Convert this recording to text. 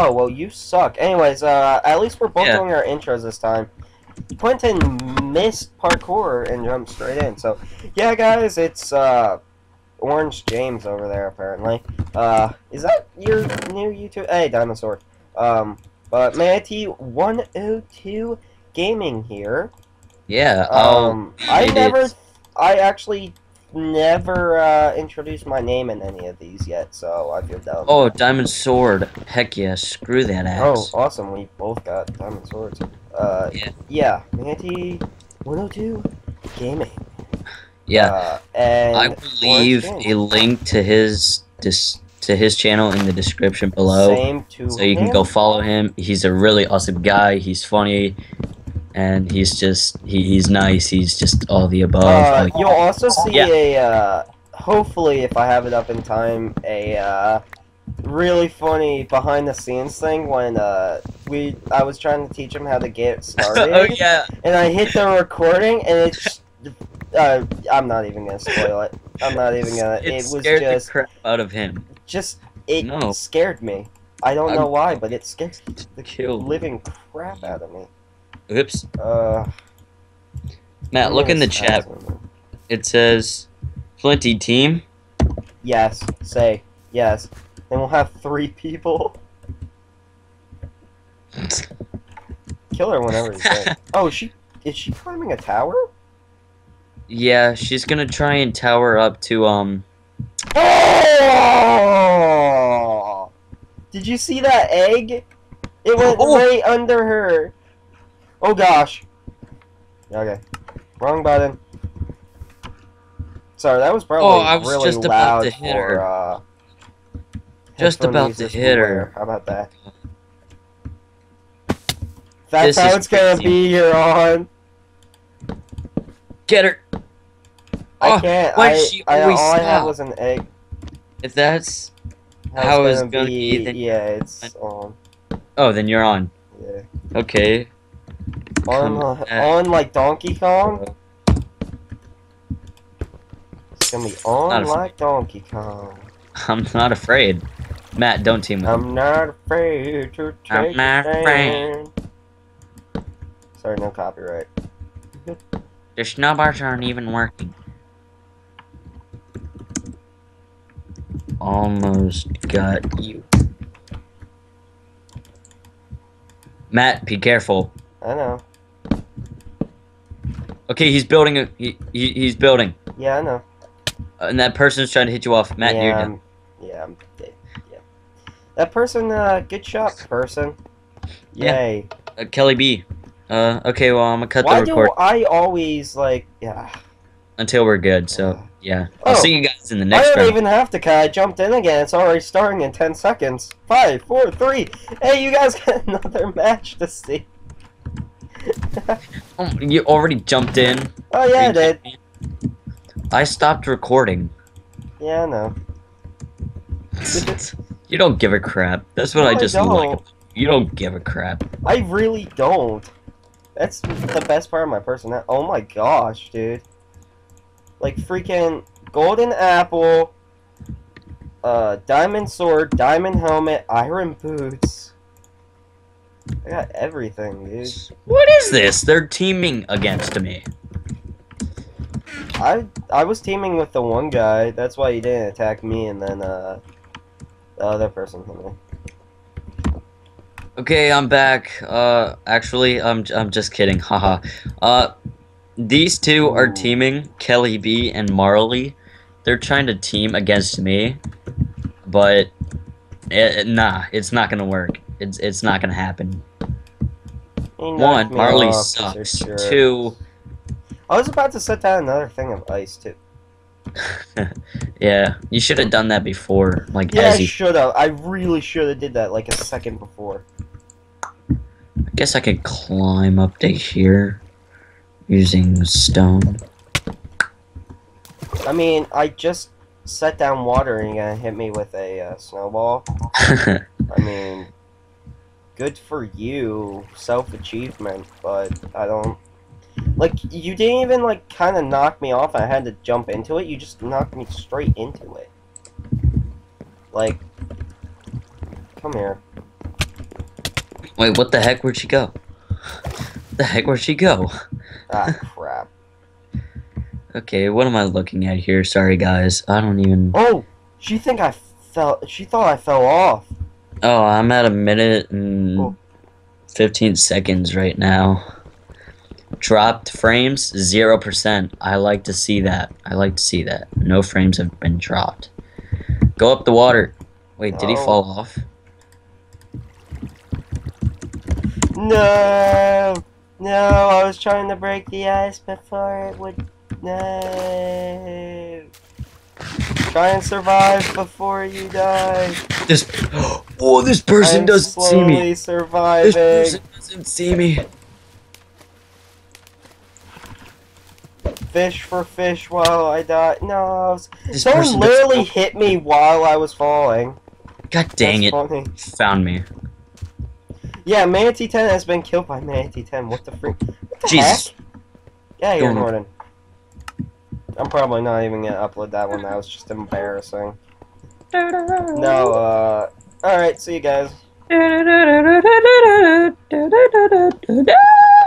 Oh well, you suck. Anyways, uh, at least we're both Yeah. doing our intros this time. Quinton missed parkour and jumped straight in. So, yeah, guys, it's uh, Orange James over there apparently. Uh, is that your new YouTube? Hey, Dinosaur. Um, but Mattanee 102 Gaming here. Yeah. Um. Um, I never. I actually never uh, introduced my name in any of these yet, so I feel dumb. Oh, diamond sword. Heck yeah. Screw that Oh, awesome! We both got diamond swords. Uh, Yeah. yeah, Mattanee 102 Gaming. yeah. Uh, and I will leave a link to his dis- to his channel in the description below. Same to So you can go follow him. He's a really awesome guy. He's funny, and he's just he, he's nice. He's just all the above. Uh, Like, you'll also see Yeah. a, uh, hopefully, if I have it up in time, a uh, really funny behind the scenes thing when uh, we I was trying to teach him how to get started. oh yeah. and I hit the recording, and it's. Uh, I'm not even gonna spoil it. I'm not even gonna. It, It, was scared just, the crap out of him. just it No. scared me. I don't know I'm- why, but it scared the living crap out of me. Oops. Uh, Matt, look in the chat. It says Flinty team. Yes, say yes. Then we'll have three people. Kill her whenever you say. Oh, she is she climbing a tower? yeah, she's gonna try and tower up to um. Oh! Did you see that egg? It went Oh. right under her. Oh gosh. Okay. Wrong button. Sorry, that was probably Oh, I was really just about to hit for, her. Uh, Just about to hit her. How about that? That's This how it's gonna be here on. Get her. I Oh, can't. why I, she I, always all I had was an egg. If that's How How it's it's gonna be, then- Yeah, it's on. oh, then you're on. Yeah. Okay. On, uh, on like Donkey Kong. It's gonna be on like Donkey Kong. I'm not afraid. Matt, don't team with me. I'm not afraid to take I'm not afraid. Sorry, no copyright. The snowbars aren't even working. Almost got you. Matt, be careful. I know. Okay, he's building a. He, he, he's building, Yeah, I know. uh, and that person's trying to hit you off. Matt, yeah, you're done. I'm, yeah, I'm dead. Yeah. That person, uh, good shot, person. Yeah. Yay. Uh, Kelly B. Uh, okay, well I'm gonna cut Why the do I always like? Yeah. until we're good. So yeah, I'll Oh. see you guys in the next. I don't round. even have to cut. I jumped in again. It's already starting in ten seconds. Five, four, three. Hey, you guys got another match to see. Oh, you already jumped in. Oh yeah, I did. I stopped recording. Yeah, I know. you don't give a crap. That's what No, I I just don't. like. You don't give a crap. I really don't. That's the best part of my personality. Oh my gosh, dude. Like freaking golden apple, uh, diamond sword, diamond helmet, iron boots. I got everything, dude. What is this? They're teaming against me. I I was teaming with the one guy. That's why he didn't attack me, and then uh, the other person hit me. Okay, I'm back. Uh, actually, I'm I'm just kidding. Haha. uh, these two are teaming. Kelly B and Marley. They're trying to team against me, but it, nah, it's not gonna work. It's it's not gonna happen. One, Marley sucks. sure. Two, I was about to set down another thing of ice too. yeah, you should have done that before, like Yeah, as I should have. I really should have did that like a second before. I guess I could climb up to here using stone. I mean, I just set down water and you're gonna hit me with a uh, snowball. I mean, good for you, self achievement, but I don't. Like, you didn't even, like, kind of knock me off. I had to jump into it. You just knocked me straight into it. Like, come here. Wait, what the heck? Where'd she go? The heck? Where'd she go? Ah, crap. Okay, what am I looking at here? Sorry, guys. I don't even. Oh, she think I fell. She thought I fell off. Oh, I'm at a minute and Oh. 15 seconds right now. Dropped frames, 0%. I like to see that. I like to see that. No frames have been dropped. Go up the water. Wait, did he oh. fall off? No, no. I was trying to break the ice before it would. No. Try and survive before you die. This. Oh, this person I'm doesn't see me. surviving. This person doesn't see me. Fish for fish while I die. No, This someone person literally hit me while I was falling. God dang That's it. Funny. Found me. Yeah, Mattanee 10 has been killed by Mattanee 10. What the freak? What the Jesus. heck? Yeah, you're Go on. Norton. I'm probably not even gonna upload that one. That was just embarrassing. No, uh. Alright, see you guys.